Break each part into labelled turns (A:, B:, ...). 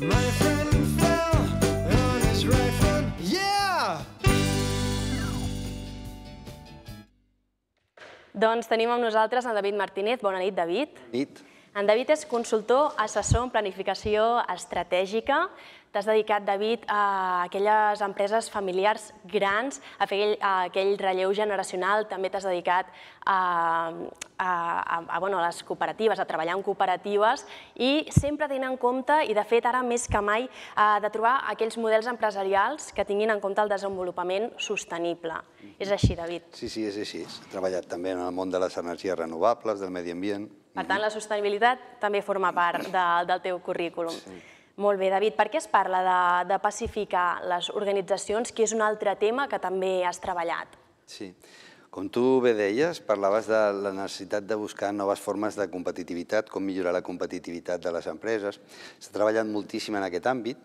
A: Doncs tenim amb nosaltres en David Martínez. Bona nit, David.
B: Nit.
A: En David és consultor, assessor en planificació estratègica. T'has dedicat, David, a aquelles empreses familiars grans, a fer aquell, a aquell relleu generacional. També t'has dedicat a, a, a, a, bueno, a les cooperatives, a treballar en cooperatives i sempre tenint en compte, i de fet ara més que mai, eh, de trobar aquells models empresarials que tinguin en compte el desenvolupament sostenible. És així, David?
B: Sí, sí, és així. He treballat també en el món de les energies renovables, del medi ambient.
A: Per tant, la sostenibilitat també forma part de, del teu currículum. Sí. Molt bé, David, per què es parla de, de pacificar les organitzacions, que és un altre tema que també has treballat?
B: Sí. Com tu bé deies, parlaves de la necessitat de buscar noves formes de competitivitat, com millorar la competitivitat de les empreses. S'ha treballat moltíssim en aquest àmbit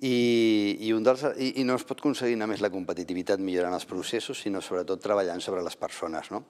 B: i, i, un dels, i, i no es pot aconseguir només la competitivitat millorant els processos, sinó sobretot treballant sobre les persones. No?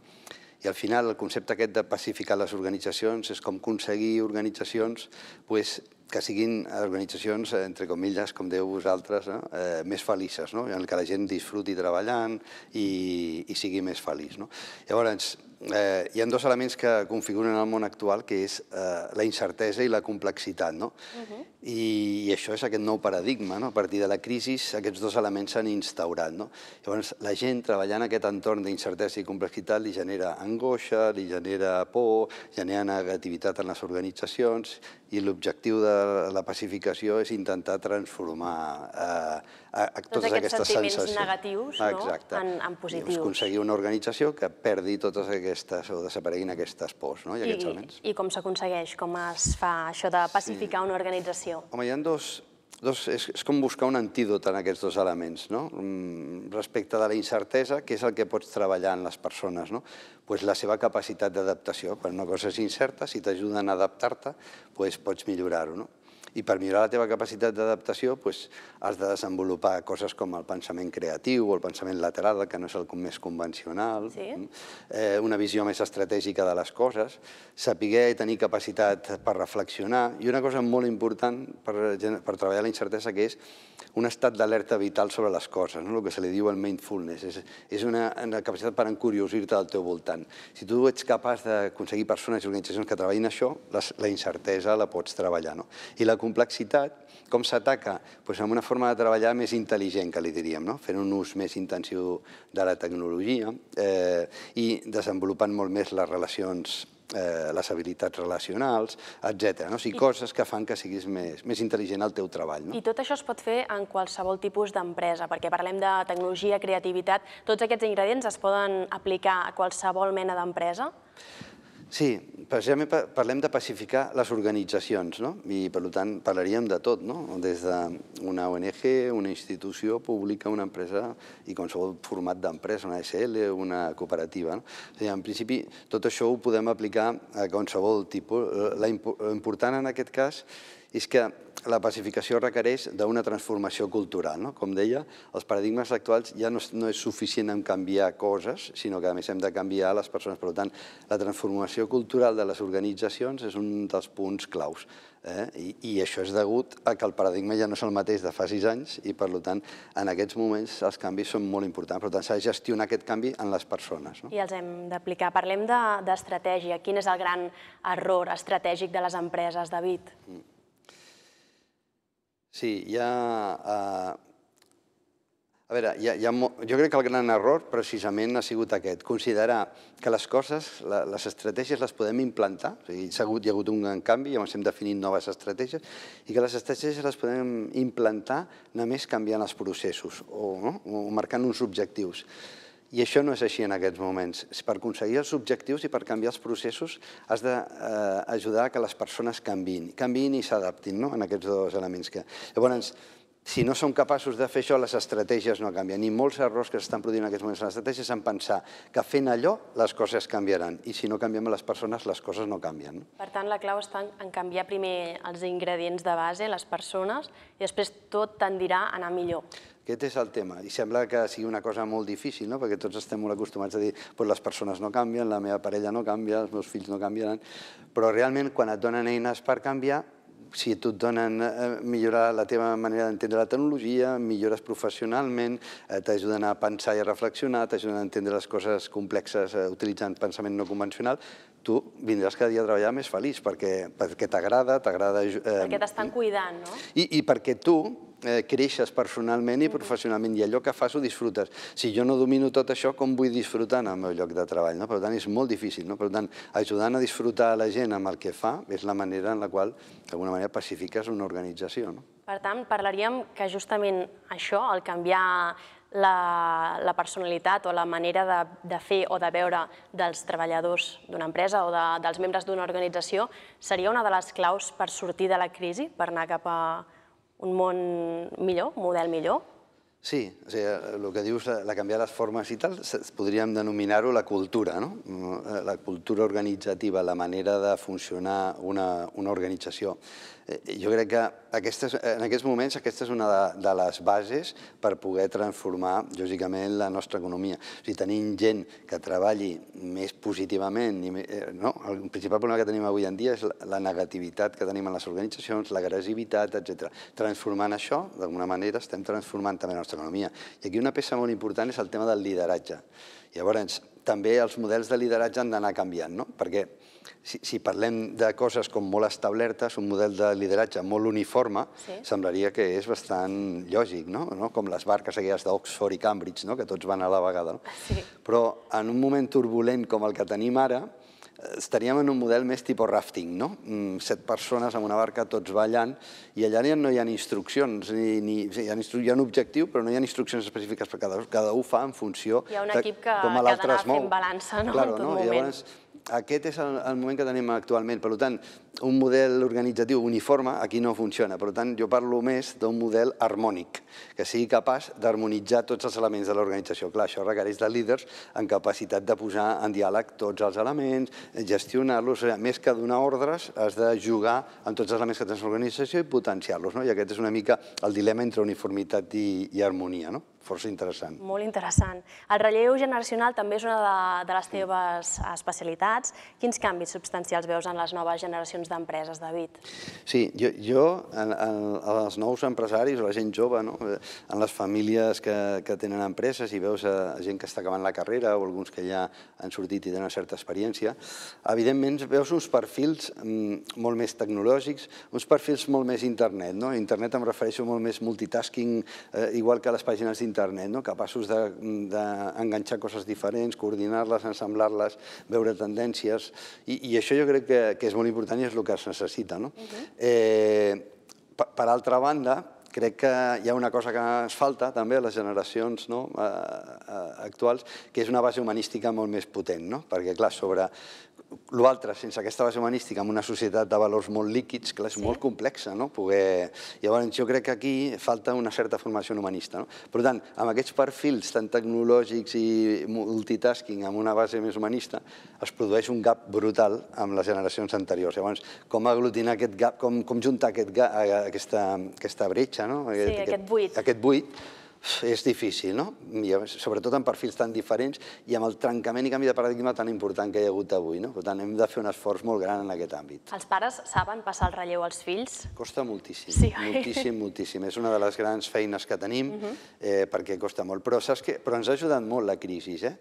B: I al final el concepte aquest de pacificar les organitzacions és com aconseguir organitzacions pues, que siguin organitzacions, entre comilles, com deu vosaltres, eh, més felices, no? en què la gent disfruti treballant i, i sigui més feliç. No? Llavors, eh, hi ha dos elements que configuren el món actual, que és eh, la incertesa i la complexitat. No? Uh -huh. I, I això és aquest nou paradigma. No? A partir de la crisi, aquests dos elements s'han instaurat. No? Llavors, la gent treballant en aquest entorn d'incertesa i complexitat li genera angoixa, li genera por, genera negativitat en les organitzacions i l'objectiu de la pacificació és intentar transformar eh, a, a totes aquestes sensacions.
A: negatius
B: no?
A: en, en positius.
B: aconseguir una organització que perdi totes aquestes, o desapareguin aquestes pors no? i, I aquests elements.
A: I com s'aconsegueix? Com es fa això de pacificar sí. una organització?
B: Home, hi ha dos, Dos, és, és com buscar un antídot en aquests dos elements, no? Mm, respecte de la incertesa, que és el que pots treballar en les persones, no? Pues la seva capacitat d'adaptació. Quan una cosa és incerta, si t'ajuden a adaptar-te, pues pots millorar-ho, no? I per millorar la teva capacitat d'adaptació pues, has de desenvolupar coses com el pensament creatiu o el pensament lateral, que no és el més convencional,
A: sí.
B: eh, una visió més estratègica de les coses, saber tenir capacitat per reflexionar, i una cosa molt important per, per treballar la incertesa, que és un estat d'alerta vital sobre les coses, no? el que se li diu el mindfulness. És, és una, una capacitat per encuriosir-te al teu voltant. Si tu ets capaç d'aconseguir persones i organitzacions que treballin això, la, la incertesa la pots treballar. No? I la complexitat, com s'ataca? Pues amb una forma de treballar més intel·ligent, que li diríem, no? fent un ús més intensiu de la tecnologia eh, i desenvolupant molt més les relacions eh, les habilitats relacionals, etc. No? O sigui, I... coses que fan que siguis més, més intel·ligent al teu treball. No?
A: I tot això es pot fer en qualsevol tipus d'empresa, perquè parlem de tecnologia, creativitat, tots aquests ingredients es poden aplicar a qualsevol mena d'empresa?
B: Sí, precisament parlem de pacificar les organitzacions, no? I per tant parlaríem de tot, no? Des d'una ONG, una institució pública, una empresa i qualsevol format d'empresa, una SL, una cooperativa. No? O sigui, en principi, tot això ho podem aplicar a qualsevol tipus. La important en aquest cas és que la pacificació requereix d'una transformació cultural. No? Com deia, els paradigmes actuals ja no és, no és suficient en canviar coses, sinó que a més hem de canviar les persones. Per tant, la transformació cultural de les organitzacions és un dels punts claus. Eh? I, I això és degut a que el paradigma ja no és el mateix de fa sis anys i, per tant, en aquests moments els canvis són molt importants. Per tant, s'ha de gestionar aquest canvi en les persones. No?
A: I els hem d'aplicar. Parlem d'estratègia. De, Quin és el gran error estratègic de les empreses, David? Mm.
B: Sí, hi ha... Uh, a veure, hi ha, hi ha, jo crec que el gran error precisament ha sigut aquest, considerar que les coses, la, les estratègies les podem implantar, o sigui, ha hagut, hi ha hagut un gran canvi, llavors hem definit noves estratègies, i que les estratègies les podem implantar només canviant els processos o, no? o marcant uns objectius. I això no és així en aquests moments. Per aconseguir els objectius i per canviar els processos has d'ajudar eh, que les persones canvin, canvin i s'adaptin no? en aquests dos elements. Que... Llavors, si no som capaços de fer això, les estratègies no canvien. I molts errors que s'estan produint en aquests moments en les estratègies en pensar que fent allò les coses canviaran i si no canviem les persones, les coses no canvien.
A: Per tant, la clau està en canviar primer els ingredients de base, les persones, i després tot tendirà a anar millor.
B: Aquest és el tema. I sembla que sigui una cosa molt difícil, no? perquè tots estem molt acostumats a dir pues les persones no canvien, la meva parella no canvia, els meus fills no canviaran, però realment quan et donen eines per canviar, si tu et donen eh, millorar la teva manera d'entendre la tecnologia, millores professionalment, eh, t'ajuden a pensar i a reflexionar, t'ajuden a entendre les coses complexes eh, utilitzant pensament no convencional, tu vindràs cada dia a treballar més feliç perquè, perquè t'agrada, t'agrada... Eh,
A: Perquè t'estan cuidant, no?
B: i, I perquè tu eh, creixes personalment i professionalment i allò que fas ho disfrutes. Si jo no domino tot això, com vull disfrutar en el meu lloc de treball? No? Per tant, és molt difícil. No? Per tant, ajudant a disfrutar a la gent amb el que fa és la manera en la qual, d'alguna manera, pacifiques una organització. No?
A: Per tant, parlaríem que justament això, el canviar la, la personalitat o la manera de, de fer o de veure dels treballadors d'una empresa o de, dels membres d'una organització seria una de les claus per sortir de la crisi, per anar cap a un món millor, un model millor?
B: Sí, o sigui, el que dius, la canviar les formes i tal, podríem denominar-ho la cultura, no? La cultura organitzativa, la manera de funcionar una, una organització. Eh, jo crec que aquestes, en aquests moments aquesta és una de, de les bases per poder transformar, lògicament, la nostra economia. O sigui, tenint gent que treballi més positivament, eh, no? el principal problema que tenim avui en dia és la, la negativitat que tenim en les organitzacions, l'agressivitat, etc. Transformant això, d'alguna manera, estem transformant també la nostra economia. I aquí una peça molt important és el tema del lideratge. Llavors, també els models de lideratge han d'anar canviant, no? perquè si, si parlem de coses com molt establertes, un model de lideratge molt uniforme, sí. semblaria que és bastant lògic, no? no? com les barques aquelles d'Oxford i Cambridge, no? que tots van a la vegada. No?
A: Sí.
B: Però en un moment turbulent com el que tenim ara, estaríem en un model més tipus rafting, no? Mm, set persones en una barca, tots ballant, i allà no hi ha instruccions, ni, ni, hi, ha instru hi ha un objectiu, però no hi ha instruccions específiques per cada, cada un fa en funció
A: hi ha un equip que,
B: com
A: que ha d'anar fent balança no?
B: Claro,
A: en tot
B: no? I
A: moment.
B: llavors, aquest és el, el moment que tenim actualment. Per tant, un model organitzatiu uniforme aquí no funciona. Per tant, jo parlo més d'un model harmònic, que sigui capaç d'harmonitzar tots els elements de l'organització. Clar, això requereix de líders en capacitat de posar en diàleg tots els elements, gestionar-los. Més que donar ordres, has de jugar amb tots els elements que tens l'organització i potenciar-los. No? I aquest és una mica el dilema entre uniformitat i, i harmonia. No? força interessant.
A: Molt interessant. El relleu generacional també és una de, de les teves especialitats. Quins canvis substancials veus en les noves generacions d'empreses, David?
B: Sí, jo, jo en, en, els nous empresaris, la gent jove, no? en les famílies que, que tenen empreses i veus a, a gent que està acabant la carrera o alguns que ja han sortit i tenen certa experiència, evidentment veus uns perfils mm, molt més tecnològics, uns perfils molt més internet. No? Internet em refereixo molt més multitasking, eh, igual que les pàgines d'internet internet, no? capaços d'enganxar de, de coses diferents, coordinar-les, ensamblar-les, veure tendències, i, i això jo crec que, que és molt important i és el que es necessita. No? Uh -huh. eh, per, per altra banda, crec que hi ha una cosa que ens falta també a les generacions no, eh, eh, actuals, que és una base humanística molt més potent, no? perquè clar, sobre l'altre, sense aquesta base humanística, en una societat de valors molt líquids, clar, és sí. molt complexa, no? Poder... Llavors, jo crec que aquí falta una certa formació humanista, no? Per tant, amb aquests perfils tan tecnològics i multitasking amb una base més humanista, es produeix un gap brutal amb les generacions anteriors. Llavors, com aglutinar aquest gap, com, com juntar aquest gap, aquesta, aquesta bretxa, no?
A: Sí, aquest, aquest buit.
B: Aquest buit, és difícil, no? Sobretot en perfils tan diferents i amb el trencament i canvi de paradigma tan important que hi ha hagut avui, no? Per tant, hem de fer un esforç molt gran en aquest àmbit.
A: Els pares saben passar el relleu als fills?
B: Costa moltíssim,
A: sí,
B: moltíssim, moltíssim. És una de les grans feines que tenim, uh -huh. eh, perquè costa molt. Però saps què? Però ens ha ajudat molt la crisi, eh?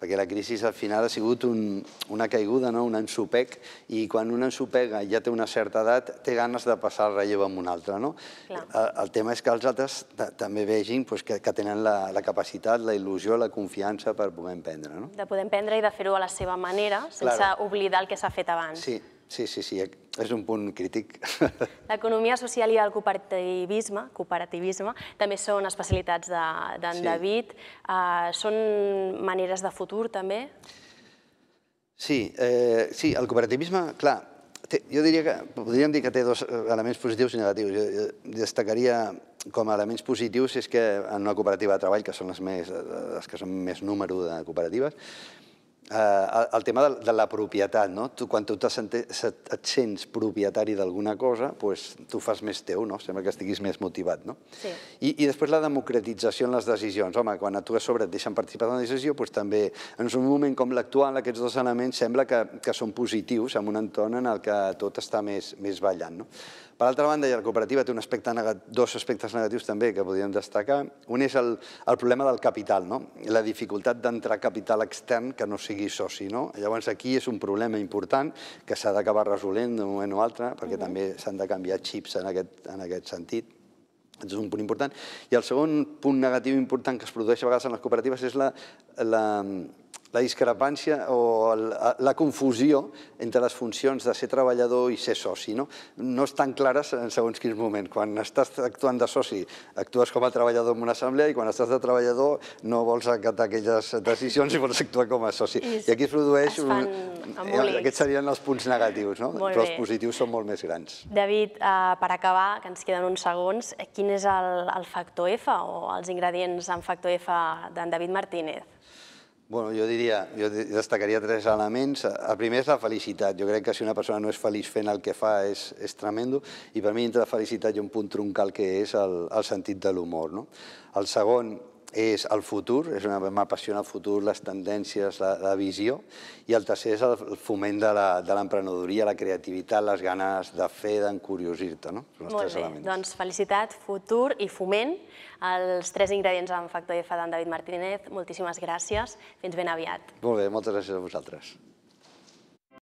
B: Perquè la crisi al final ha sigut un, una caiguda, no? un ensopec, i quan un ensopega ja té una certa edat, té ganes de passar el relleu amb un altre. No? El, el tema és que els altres també vegin pues, que, que tenen la, la capacitat, la il·lusió, la confiança per poder emprendre. No?
A: De poder emprendre i de fer-ho a la seva manera, sense claro. oblidar el que s'ha fet abans.
B: Sí, Sí, sí, sí, és un punt crític.
A: L'economia social i el cooperativisme, cooperativisme també són especialitats d'en de, sí. David. Uh, són maneres de futur, també?
B: Sí, eh, sí, el cooperativisme, clar, té, jo diria que, podríem dir que té dos elements positius i negatius. Jo, jo destacaria com a elements positius és que en una cooperativa de treball, que són les, més, les que són més número de cooperatives, eh, el tema de, de la propietat, no? Tu, quan tu et sents propietari d'alguna cosa, pues, tu fas més teu, no? Sembla que estiguis més motivat, no?
A: Sí.
B: I, I després la democratització en les decisions. Home, quan a tu a sobre et deixen participar en la decisió, pues, també en un moment com l'actual, aquests dos elements sembla que, que són positius en un entorn en el que tot està més, més ballant, no? Per altra banda, la cooperativa té un aspecte dos aspectes negatius també que podríem destacar. Un és el, el problema del capital, no? la dificultat d'entrar capital extern que no sigui soci. No? Llavors aquí és un problema important que s'ha d'acabar resolent d'un moment o altre, perquè també s'han de canviar xips en aquest, en aquest sentit. Aquest és un punt important. I el segon punt negatiu important que es produeix a vegades en les cooperatives és la, la, la discrepància o la confusió entre les funcions de ser treballador i ser soci. No, no estan clares en segons quins moments. Quan estàs actuant de soci, actues com a treballador en una assemblea i quan estàs de treballador no vols acatar aquelles decisions i vols actuar com a soci.
A: I
B: I aquí es produeix...
A: es fan
B: un,
A: embolics.
B: aquests serien els punts negatius, no?
A: Molt
B: però els positius són molt més grans.
A: David, eh, per acabar, que ens queden uns segons, eh, quin és el, el factor F o els ingredients en factor F d'en David Martínez?
B: Bueno, jo diria, jo destacaria tres elements. El primer és la felicitat. Jo crec que si una persona no és feliç fent el que fa és, és tremendo i per mi dintre de felicitat hi ha un punt troncal que és el, el sentit de l'humor. No? El segon és el futur, és una, m'apassiona el futur, les tendències, la, la visió, i el tercer és el foment de la- l'emprenedoria, la creativitat, les ganes de fer, d'encuriosir-te, no? Els
A: Molt
B: tres
A: bé,
B: elements.
A: doncs felicitat, futur i foment, els tres ingredients en factor F d'en David Martínez. Moltíssimes gràcies, fins ben aviat.
B: Molt bé, moltes gràcies a vosaltres.